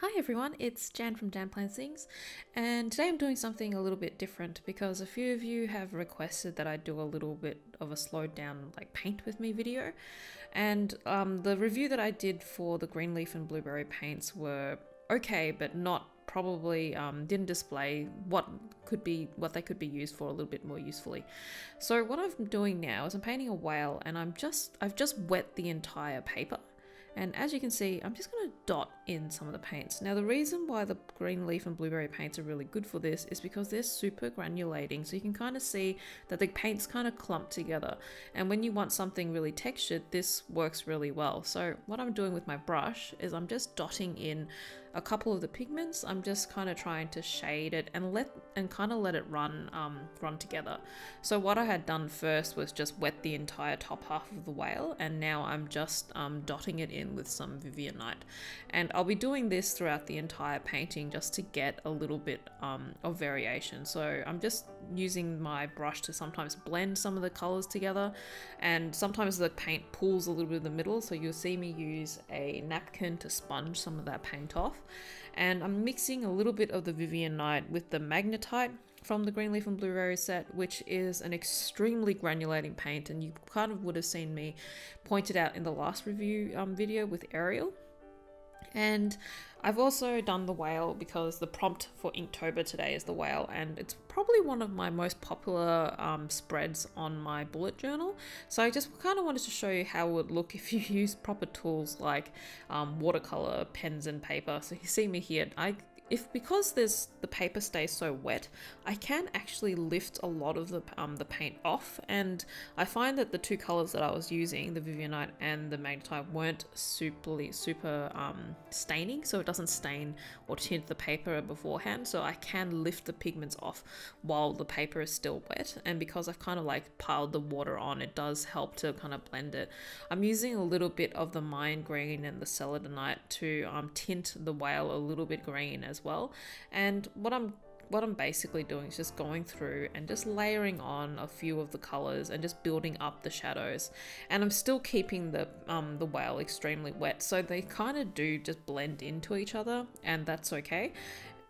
Hi everyone, it's Jann from Jann Plans Things, and today I'm doing something a little bit different because a few of you have requested that I do a little bit of a slowed down like paint with me video, and um, the review that I did for the Greenleaf and blueberry paints were okay, but not probably um, didn't display what could be what they could be used for a little bit more usefully. So what I'm doing now is I'm painting a whale, and I'm just I've just wet the entire paper. And as you can see, I'm just going to dot in some of the paints. Now the reason why the Greenleaf and blueberry paints are really good for this is because they're super granulating. So you can kind of see that the paints kind of clump together. And when you want something really textured, this works really well. So what I'm doing with my brush is I'm just dotting in a couple of the pigments. I'm just kind of trying to shade it and let and kind of let it run um, run together. So what I had done first was just wet the entire top half of the whale and now I'm just um, dotting it in with some Vivianite. And I'll be doing this throughout the entire painting just to get a little bit um, of variation. So I'm just using my brush to sometimes blend some of the colors together and sometimes the paint pulls a little bit in the middle so you'll see me use a napkin to sponge some of that paint off and I'm mixing a little bit of the Vivianite with the Magnetite from the Greenleaf and Blueberry set, which is an extremely granulating paint, and you kind of would have seen me pointed out in the last review um, video with Ariel. And I've also done the whale because the prompt for Inktober today is the whale, and it's probably one of my most popular um, spreads on my bullet journal. So I just kind of wanted to show you how it would look if you use proper tools like um, watercolor, pens, and paper. So you see me here. I if because there's the paper stays so wet, I can actually lift a lot of the um, the paint off, and I find that the two colors that I was using, the Vivianite and the Magnetite, weren't super super um, staining, so it doesn't stain or tint the paper beforehand. So I can lift the pigments off while the paper is still wet, and because I've kind of like piled the water on, it does help to kind of blend it. I'm using a little bit of the Mayan Green and the Celadonite to um, tint the whale a little bit green as as well. And what I'm what I'm basically doing is just going through and just layering on a few of the colors and just building up the shadows. And I'm still keeping the um, the whale extremely wet, so they kind of do just blend into each other, and that's okay.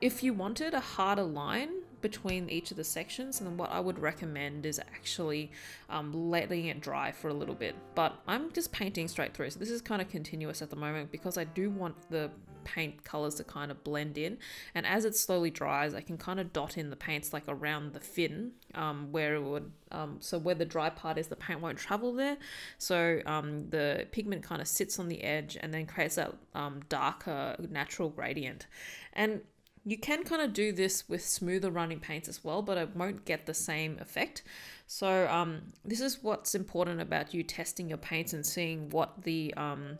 If you wanted a harder line, between each of the sections and what I would recommend is actually um, letting it dry for a little bit. But I'm just painting straight through so this is kind of continuous at the moment because I do want the paint colors to kind of blend in. And as it slowly dries I can kind of dot in the paints like around the fin um, where it would um, so where the dry part is the paint won't travel there. So um, the pigment kind of sits on the edge and then creates that um, darker natural gradient. And you can kind of do this with smoother running paints as well, but it won't get the same effect. So um, this is what's important about you testing your paints and seeing what the um,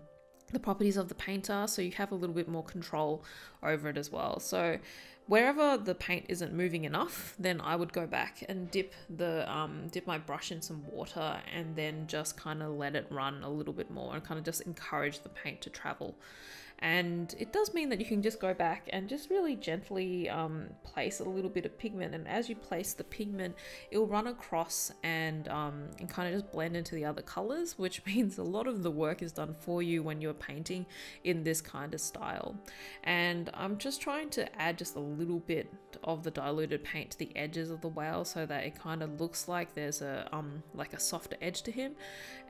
the properties of the paint are, so you have a little bit more control over it as well. So wherever the paint isn't moving enough, then I would go back and dip the um, dip my brush in some water and then just kind of let it run a little bit more and kind of just encourage the paint to travel and it does mean that you can just go back and just really gently um, place a little bit of pigment. And as you place the pigment it will run across and, um, and kind of just blend into the other colors which means a lot of the work is done for you when you're painting in this kind of style. And I'm just trying to add just a little bit of the diluted paint to the edges of the whale so that it kind of looks like there's a um like a softer edge to him.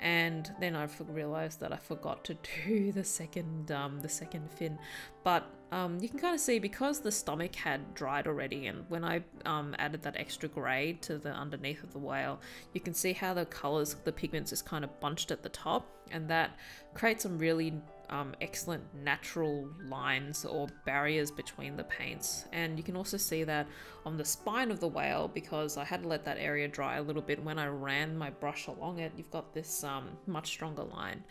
And then I realized that I forgot to do the second um the second fin. But um, you can kind of see because the stomach had dried already, and when I um, added that extra grey to the underneath of the whale, you can see how the colours, the pigments is kind of bunched at the top, and that creates some really um, excellent natural lines or barriers between the paints. And you can also see that on the spine of the whale because I had to let that area dry a little bit. When I ran my brush along it, you've got this um, much stronger line.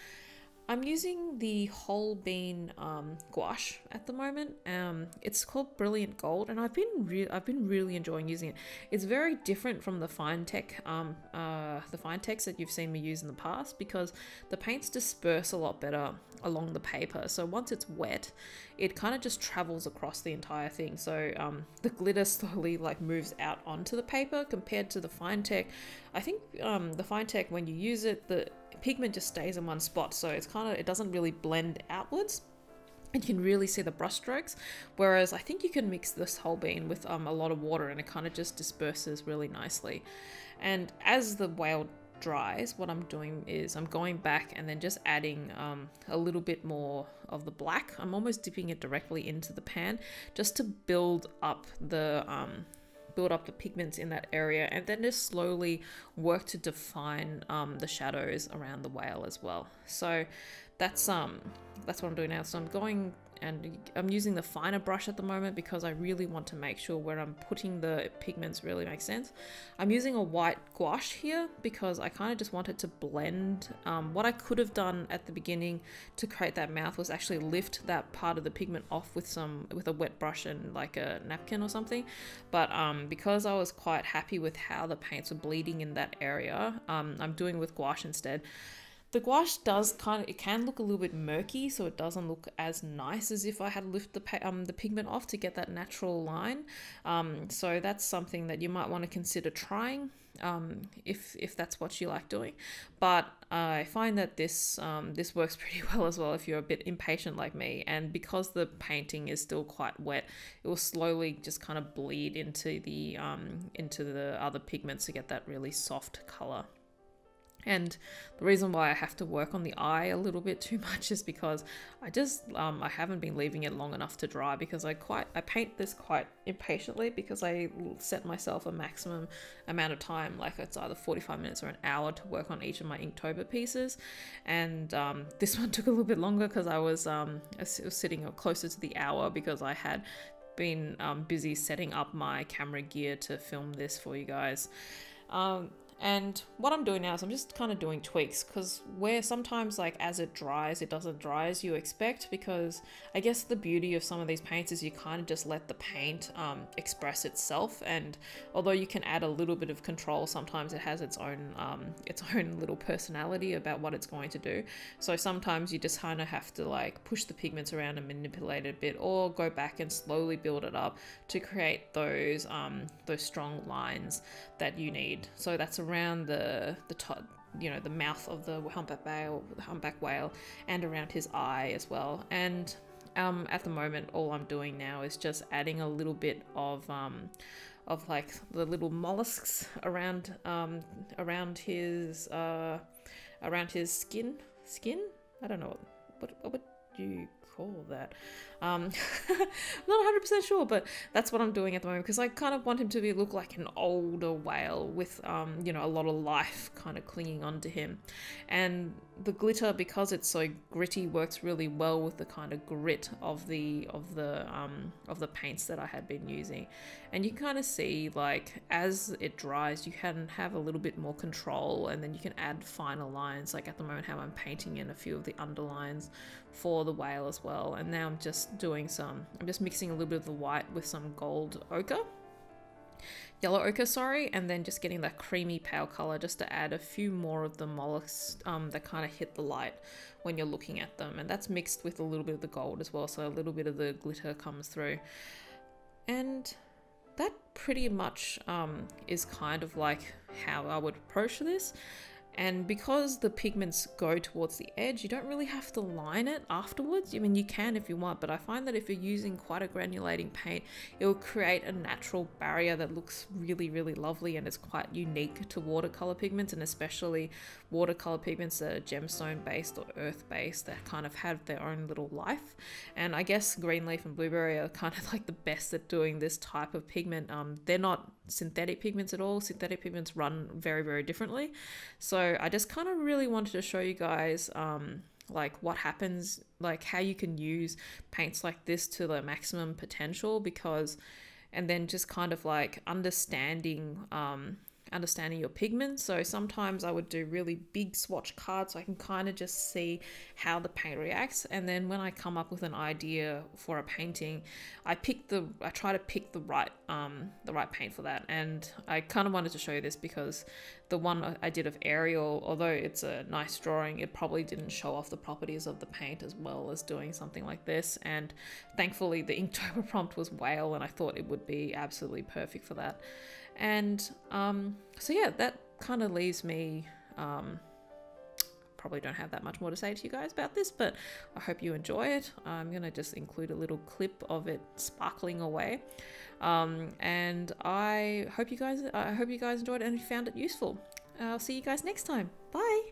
I'm using the Holbein um, gouache at the moment. Um, it's called Brilliant Gold, and I've been I've been really enjoying using it. It's very different from the Finetec um, uh, the Finetecs that you've seen me use in the past because the paints disperse a lot better along the paper. So once it's wet, it kind of just travels across the entire thing. So um, the glitter slowly like moves out onto the paper compared to the Finetec. I think um, the Finetec when you use it, the pigment just stays in one spot so it's kind of it doesn't really blend outwards and you can really see the brush strokes. Whereas I think you can mix this Holbein with um, a lot of water and it kind of just disperses really nicely. And as the whale dries, what I'm doing is I'm going back and then just adding um, a little bit more of the black. I'm almost dipping it directly into the pan just to build up the um, build up the pigments in that area and then just slowly work to define um, the shadows around the whale as well. So that's um that's what I'm doing now. So I'm going and I'm using the finer brush at the moment because I really want to make sure where I'm putting the pigments really makes sense. I'm using a white gouache here because I kind of just wanted to blend. Um, what I could have done at the beginning to create that mouth was actually lift that part of the pigment off with some with a wet brush and like a napkin or something. But um, because I was quite happy with how the paints were bleeding in that area, um, I'm doing with gouache instead. The gouache does kind of, it can look a little bit murky, so it doesn't look as nice as if I had lifted the, um, the pigment off to get that natural line. Um, so that's something that you might want to consider trying um, if, if that's what you like doing. But I find that this, um, this works pretty well as well if you're a bit impatient like me. And because the painting is still quite wet, it will slowly just kind of bleed into the, um, into the other pigments to get that really soft color. And the reason why I have to work on the eye a little bit too much is because I just um, I haven't been leaving it long enough to dry because I quite I paint this quite impatiently because I set myself a maximum amount of time like it's either 45 minutes or an hour to work on each of my Inktober pieces and um, this one took a little bit longer because I was um, I was sitting closer to the hour because I had been um, busy setting up my camera gear to film this for you guys. Um, and what I'm doing now is I'm just kind of doing tweaks because where sometimes like as it dries, it doesn't dry as you expect because I guess the beauty of some of these paints is you kind of just let the paint um, express itself. And although you can add a little bit of control, sometimes it has its own um, its own little personality about what it's going to do. So sometimes you just kind of have to like push the pigments around and manipulate it a bit, or go back and slowly build it up to create those um, those strong lines that you need. So that's around the the top, you know, the mouth of the humpback whale, the humpback whale, and around his eye as well. And um, at the moment, all I'm doing now is just adding a little bit of um, of like the little mollusks around um, around his uh, around his skin skin. I don't know what what, what would you call that. Um, not 100% sure, but that's what I'm doing at the moment because I kind of want him to be look like an older whale with, um, you know, a lot of life kind of clinging onto him. And the glitter, because it's so gritty, works really well with the kind of grit of the of the um, of the paints that I had been using. And you kind of see like as it dries, you can have a little bit more control, and then you can add finer lines. Like at the moment, how I'm painting in a few of the underlines for the whale as well. And now I'm just doing some, I'm just mixing a little bit of the white with some gold ochre. Yellow ochre, sorry, and then just getting that creamy pale color just to add a few more of the mollusks um, that kind of hit the light when you're looking at them. And that's mixed with a little bit of the gold as well, so a little bit of the glitter comes through. And that pretty much um, is kind of like how I would approach this. And because the pigments go towards the edge, you don't really have to line it afterwards. I mean, you can if you want, but I find that if you're using quite a granulating paint, it will create a natural barrier that looks really, really lovely and is quite unique to watercolor pigments, and especially watercolor pigments that are gemstone based or earth based that kind of have their own little life. And I guess Greenleaf and blueberry are kind of like the best at doing this type of pigment. Um, they're not synthetic pigments at all. Synthetic pigments run very, very differently. So I just kind of really wanted to show you guys um, like what happens, like how you can use paints like this to the maximum potential because, and then just kind of like understanding um, understanding your pigments. So sometimes I would do really big swatch cards so I can kind of just see how the paint reacts. And then when I come up with an idea for a painting, I pick the I try to pick the right um the right paint for that. And I kind of wanted to show you this because the one I did of Ariel, although it's a nice drawing, it probably didn't show off the properties of the paint as well as doing something like this. And thankfully the Inktober prompt was whale and I thought it would be absolutely perfect for that. And um, so, yeah, that kind of leaves me um, probably don't have that much more to say to you guys about this, but I hope you enjoy it. I'm gonna just include a little clip of it sparkling away. Um, and I hope you guys I hope you guys enjoyed it and found it useful. I'll see you guys next time. Bye.